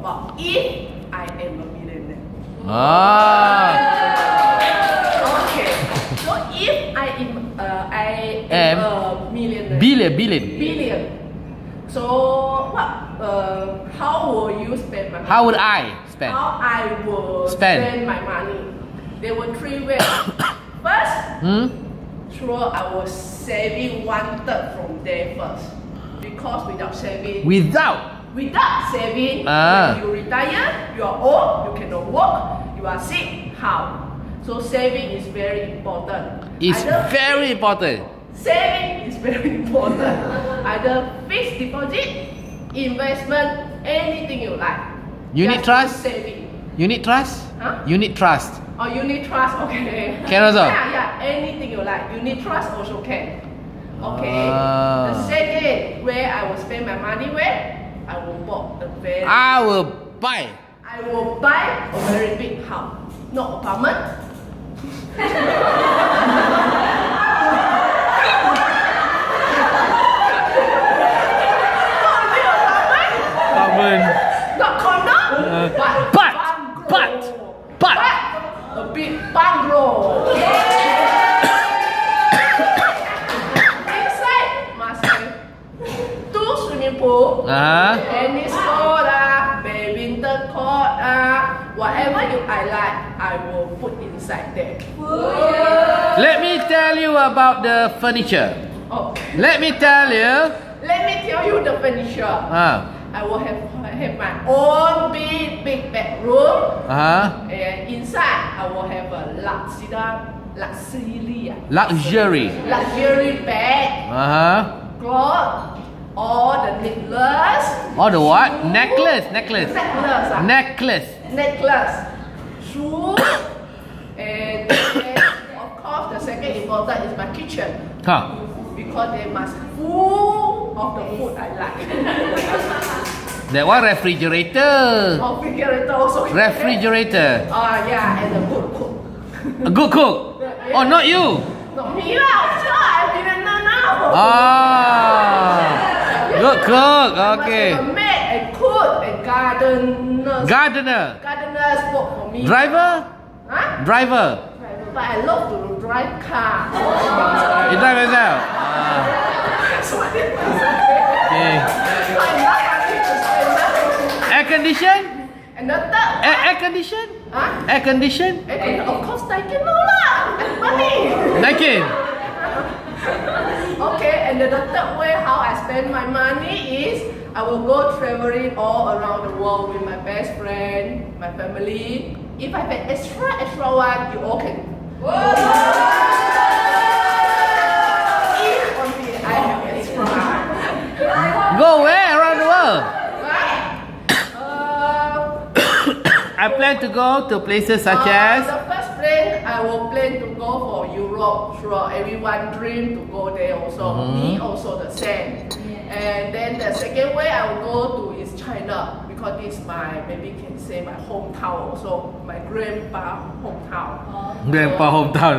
about if I am a millionaire. Ah. Okay. So if I am uh, I Am. am a millionaire. Billion, billion. Billion. So what? Uh, how will you spend my money? How would I spend? How I will Spend. spend, my money? There were three ways. First, Hmm? sure I was saving one third from there first, because without saving, Without. Without saving, Ah. when you retire, you are old, you cannot work, you are sick. How? So saving is very important. It's very important. Saving is very important. Either fixed deposit, investment, anything you like. Unit Just trust? Saving. Unit trust? Huh? Unit trust. Or unit trust, okay. Can also? Yeah, yeah, anything you like. Unit trust also can. Okay. Ah. The second, where I will spend my money where? I will bought a very I will buy. I will buy a very big house. Not apartment. Apartment. Apartment. Not condo. Uh, but but, bungalow. but, but. a big bungalow. Uh-huh. court, ah, badminton court, ah, whatever you I like, I will put inside there. Let me tell you about the furniture. Oh, Let me tell you. let me tell you the furniture. Ah. I will have have my own big big bedroom. Uh-huh. And inside, I will have a luxury, luxury, ah, Luxury. luxury bed, Uh-huh. cloth, all the necklace. All the what? Necklace, necklace. Necklace, ah. Necklace. necklace, shoe, and, and of course the second important is my kitchen Huh. because they must full of the food I like. That one refrigerator. Or refrigerator also. can. Refrigerator. Ah yeah, and a good cook. A good cook. Oh, not you. Not me lah, of course, I didn't know now. Ah. Cook. I Okay. a maid and cook gardeners. Gardener. gardeners work for me. Driver. Huh? Driver. But I love to drive car. You drive yourself. I myself. Okay. So I love money to spend money. Air condition. And the third Air, air condition. huh? Air condition. And of course, Daikin no lah. And money. Naikin. And then the third way how I spend my money is I will go traveling all around the world with my best friend, my family. If I have extra extra one, you all can. If only I have extra. Go where around the world? Right? Uh, I plan to go to places such uh, as. The I will plan to go for Europe. Sure, everyone dream to go there also. Me also the same. And then the second way I will go to is China because this my maybe can say my hometown also my grandpa hometown. Grandpa hometown.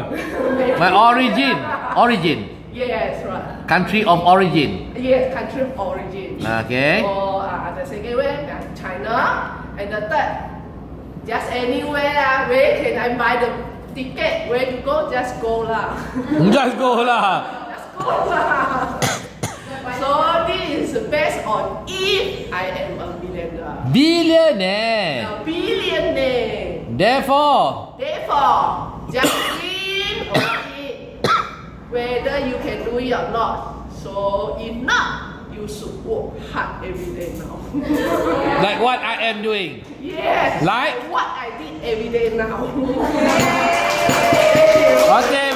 My origin. Origin. Yes, right. Country of origin. Yes, country of origin. Okay. So uh, the second way uh, China, and the third, just anywhere uh, where can I buy the ticket? Where to go? Just go lah. Just go lah. just go lah. so this is based on if I am a millionaire, Billionaire. a billionaire. Therefore, Therefore, just dream about it, whether you can do it or not. So if not, you should work hard every day now. like what I am doing. yes. Like? what I did every day now. Okay,